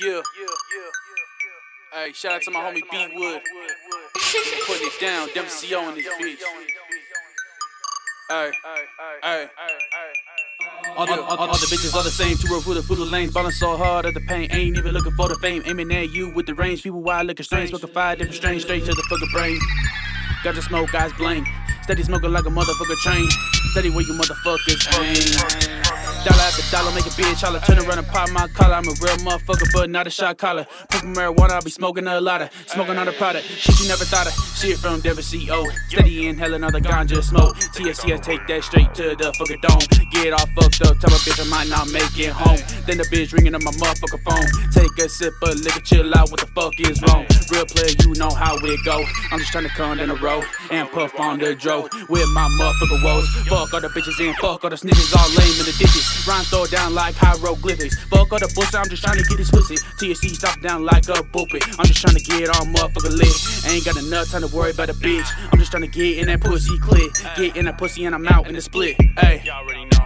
Yeah. Hey, shout out to my homie B Wood. Putting it down, WCO in this bitch. Hey, hey. All the, all, all the bitches are the same. Two road the food lanes, ballin' so hard at the pain. Ain't even looking for the fame. Aiming at you with the range. People wild looking strange. Smoking five different strains straight to the fucking brain. Got the smoke, eyes blank. Steady smoking like a motherfucker train. Steady where you motherfuckers aim. Dollar after dollar, make a bitch holler. Turn around and pop my collar. I'm a real motherfucker, but not a shot collar. Pumping marijuana, I be smoking a lot of. Smoking on the product. Shit you never thought of. Shit from Denver CO. Steady inhaling all the ganja smoke. THC, I take that straight to the fucking dome. Get all fucked up, tell my bitch I might not make it home. Then the bitch ringing on my motherfucker phone. Take a sip of liquor, chill out. What the fuck is wrong? Real player, you know how it go. I'm just trying to come in a row and puff on the dro with my motherfucker woes. Fuck all the bitches and fuck all the snitches, all lame in the ditches. Rhymes throw down like hieroglyphics. Fuck all the bullshit, I'm just trying to get this pussy. TSC stop down like a boopy. I'm just trying to get all motherfucker lit. Ain't got enough time to worry about a bitch. I'm just trying to get in that pussy clip. Get in that pussy and I'm out in the split. Hey,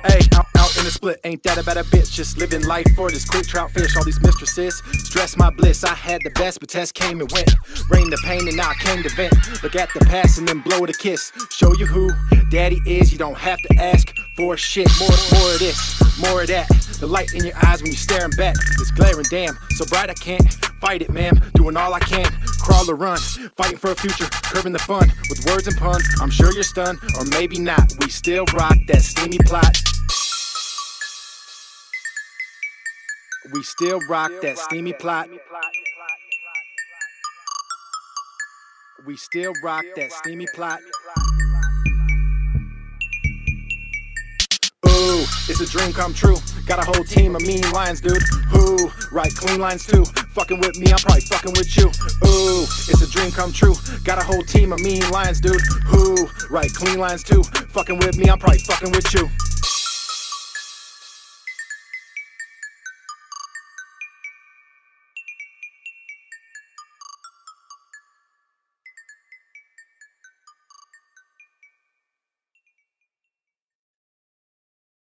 Hey, out, out in the split, ain't that about a bitch? Just living life for this quick trout fish. All these mistresses stress my bliss. I had the best, but test came and went. Rain the pain, and now I came to vent. Look at the past and then blow the kiss. Show you who daddy is. You don't have to ask for shit. More, more of this, more of that. The light in your eyes when you're staring back is glaring. Damn, so bright I can't fight it, ma'am. Doing all I can, crawl or run. Fighting for a future, curbing the fun with words and puns. I'm sure you're stunned, or maybe not. We still rock that steamy plot. We still rock that steamy plot. We still rock that steamy plot. It's a dream come true. Got a whole team of mean lions, dude. Who write clean lines too? Fucking with me, I'm probably fucking with you. Ooh, it's a dream come true. Got a whole team of mean lions, dude. Who write clean lines too? Fucking with me, I'm probably fucking with you.